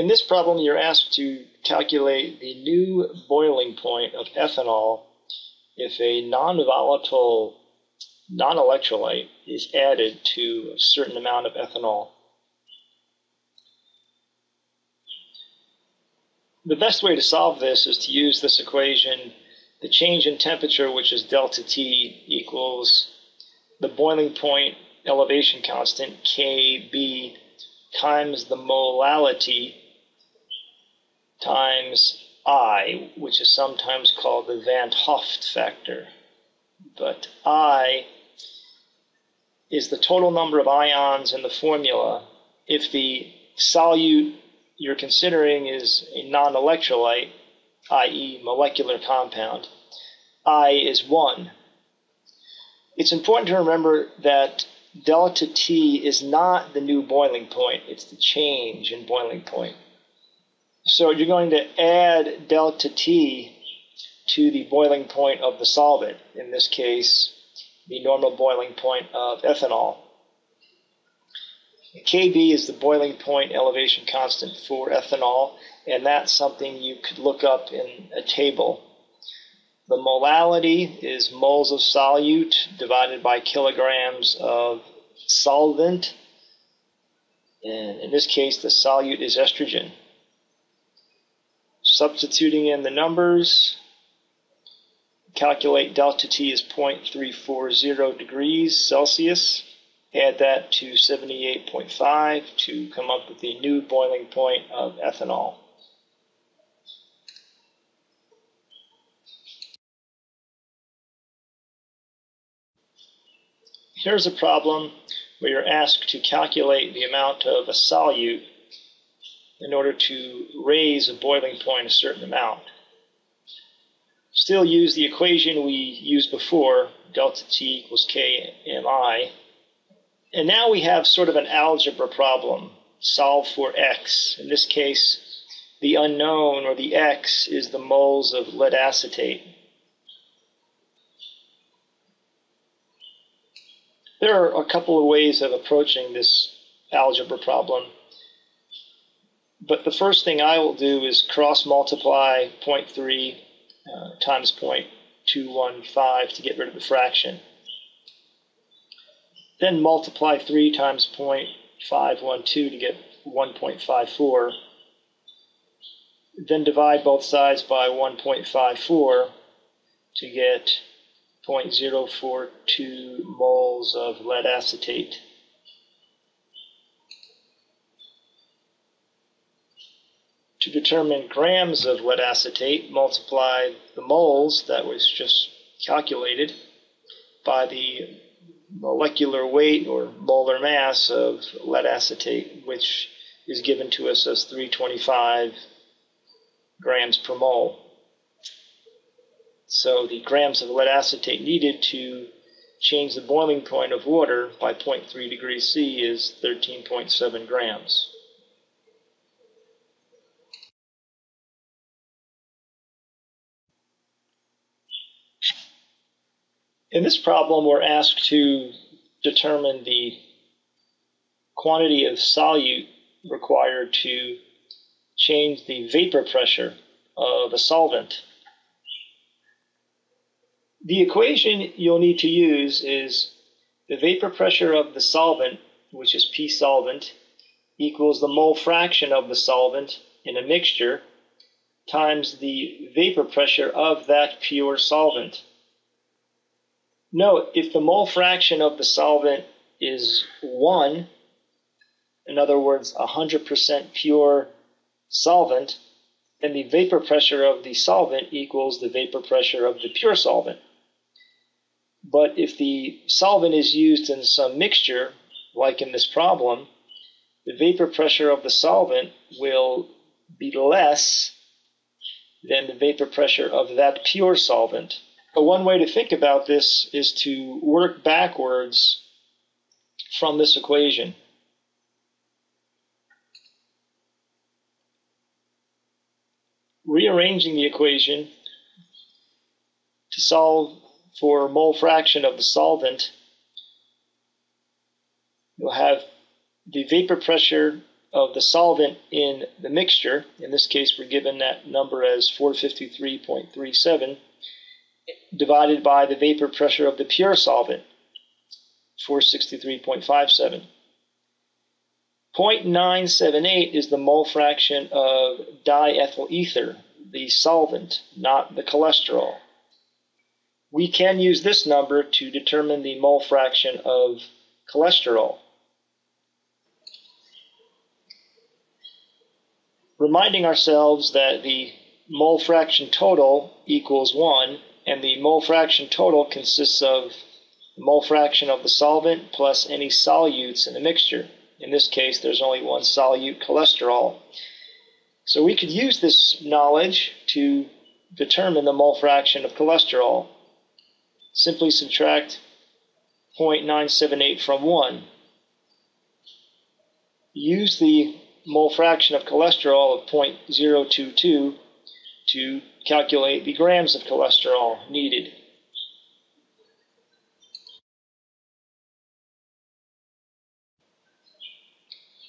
In this problem, you're asked to calculate the new boiling point of ethanol if a non-volatile non-electrolyte is added to a certain amount of ethanol. The best way to solve this is to use this equation. The change in temperature, which is delta T, equals the boiling point elevation constant, Kb, times the molality times I, which is sometimes called the Van 't Hoff factor. But I is the total number of ions in the formula if the solute you're considering is a non electrolyte, i.e., molecular compound. I is 1. It's important to remember that delta T is not the new boiling point, it's the change in boiling point. So you're going to add delta T to the boiling point of the solvent, in this case, the normal boiling point of ethanol. Kb is the boiling point elevation constant for ethanol, and that's something you could look up in a table. The molality is moles of solute divided by kilograms of solvent. And in this case, the solute is estrogen. Substituting in the numbers, calculate delta T is 0.340 degrees Celsius. Add that to 78.5 to come up with the new boiling point of ethanol. Here's a problem where you're asked to calculate the amount of a solute in order to raise a boiling point a certain amount. Still use the equation we used before, delta T equals Kmi. And now we have sort of an algebra problem. Solve for x. In this case, the unknown, or the x, is the moles of lead acetate. There are a couple of ways of approaching this algebra problem. But the first thing I will do is cross multiply 0.3 uh, times 0.215 to get rid of the fraction. Then multiply 3 times 0.512 to get 1.54. Then divide both sides by 1.54 to get 0.042 moles of lead acetate. To determine grams of lead acetate, multiply the moles that was just calculated by the molecular weight or molar mass of lead acetate, which is given to us as 325 grams per mole. So the grams of lead acetate needed to change the boiling point of water by 0.3 degrees C is 13.7 grams. In this problem, we're asked to determine the quantity of solute required to change the vapor pressure of a solvent. The equation you'll need to use is the vapor pressure of the solvent, which is P solvent, equals the mole fraction of the solvent in a mixture times the vapor pressure of that pure solvent. Note, if the mole fraction of the solvent is 1, in other words, 100% pure solvent, then the vapor pressure of the solvent equals the vapor pressure of the pure solvent. But if the solvent is used in some mixture, like in this problem, the vapor pressure of the solvent will be less than the vapor pressure of that pure solvent. But one way to think about this is to work backwards from this equation. Rearranging the equation to solve for mole fraction of the solvent, you'll have the vapor pressure of the solvent in the mixture, in this case we're given that number as 453.37, divided by the vapor pressure of the pure solvent, 463.57. 0.978 is the mole fraction of diethyl ether, the solvent, not the cholesterol. We can use this number to determine the mole fraction of cholesterol. Reminding ourselves that the mole fraction total equals 1, and the mole fraction total consists of the mole fraction of the solvent plus any solutes in the mixture. In this case, there's only one solute cholesterol. So we could use this knowledge to determine the mole fraction of cholesterol. Simply subtract 0.978 from 1. Use the mole fraction of cholesterol of 0.022 to calculate the grams of cholesterol needed.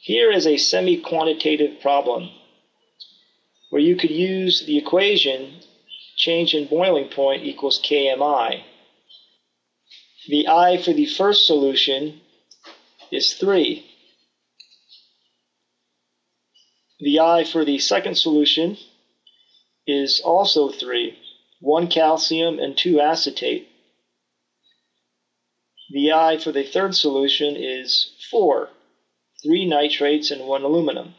Here is a semi-quantitative problem where you could use the equation change in boiling point equals KMI. The I for the first solution is 3. The I for the second solution is also 3, 1 calcium and 2 acetate. The I for the third solution is 4, three nitrates and one aluminum.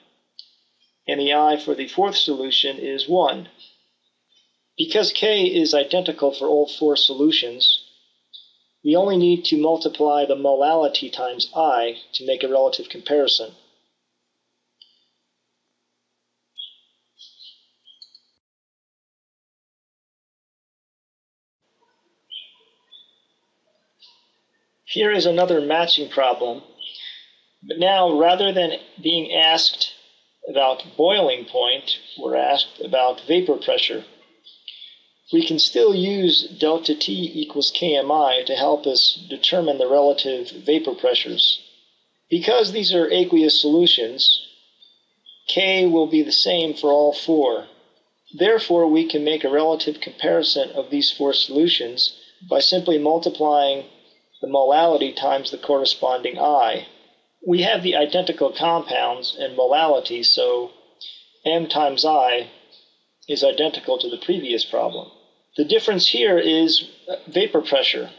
And the I for the fourth solution is 1. Because K is identical for all four solutions, we only need to multiply the molality times I to make a relative comparison. Here is another matching problem but now, rather than being asked about boiling point, we're asked about vapor pressure. We can still use delta T equals KMI to help us determine the relative vapor pressures. Because these are aqueous solutions, K will be the same for all four. Therefore, we can make a relative comparison of these four solutions by simply multiplying the molality times the corresponding I we have the identical compounds in molality, so m times i is identical to the previous problem. The difference here is uh, vapor pressure.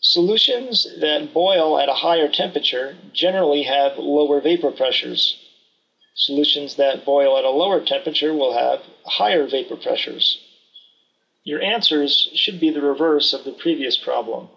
Solutions that boil at a higher temperature generally have lower vapor pressures. Solutions that boil at a lower temperature will have higher vapor pressures. Your answers should be the reverse of the previous problem.